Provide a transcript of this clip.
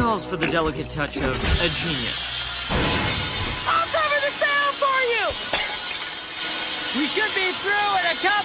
calls for the delicate touch of a genius. I'll cover the sound for you! We should be through in a couple!